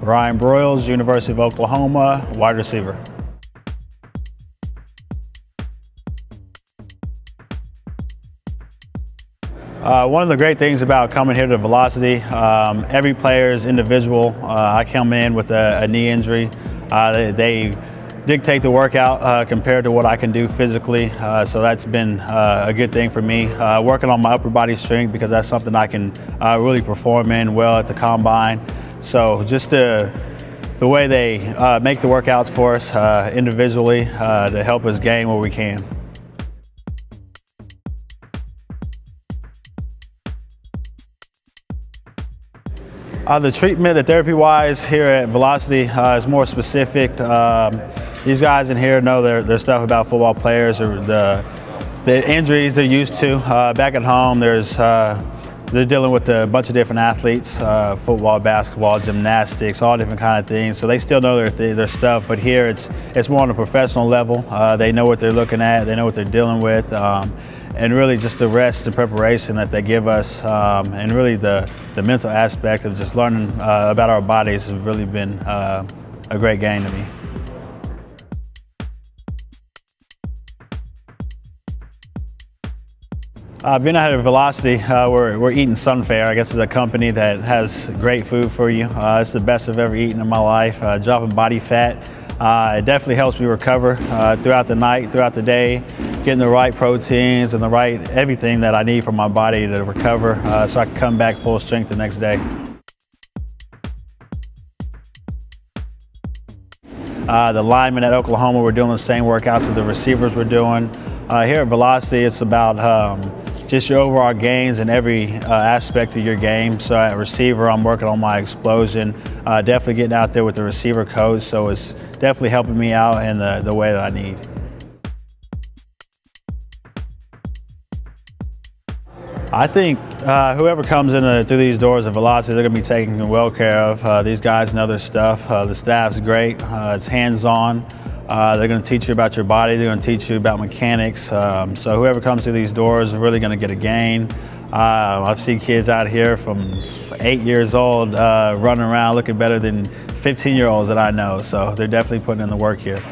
Ryan Broyles, University of Oklahoma, wide receiver. Uh, one of the great things about coming here to Velocity, um, every player is individual. Uh, I come in with a, a knee injury. Uh, they, they, dictate the workout uh, compared to what I can do physically, uh, so that's been uh, a good thing for me. working on my upper body strength because that's something I can really perform in well at the combine. So just the way they uh, make the workouts for us uh, individually uh, to help us gain what we can. Uh, the treatment, the therapy-wise here at Velocity uh, is more specific. Um, these guys in here know their, their stuff about football players or the, the injuries they're used to. Uh, back at home, there's they're dealing with a bunch of different athletes, uh, football, basketball, gymnastics, all different kind of things. So they still know their, their stuff, but here it's, it's more on a professional level. Uh, they know what they're looking at, they know what they're dealing with, um, and really just the rest and preparation that they give us, um, and really the, the mental aspect of just learning uh, about our bodies has really been uh, a great gain to me. Uh, being out at Velocity, uh, we're, we're eating Sunfare. I guess it's a company that has great food for you. Uh, it's the best I've ever eaten in my life. Uh, dropping body fat. Uh, it definitely helps me recover uh, throughout the night, throughout the day, getting the right proteins and the right everything that I need for my body to recover so I can come back full strength the next day. the linemen at Oklahoma were doing the same workouts that the receivers were doing. here at Velocity, it's about um, just your overall gains in every uh, aspect of your game. So at receiver, I'm working on my explosion, uh, definitely getting out there with the receiver coach. So it's definitely helping me out in the, the way that I need. I think uh, whoever comes in uh, through these doors of Velocity, they're going to be taken well care of. Uh, these guys know their stuff. Uh, the staff's great. Uh, it's hands-on. Uh, they're going to teach you about your body. They're going to teach you about mechanics. Um, so whoever comes through these doors is really going to get a gain. Uh, I've seen kids out here from eight years old uh, running around looking better than 15 year olds that I know. So they're definitely putting in the work here.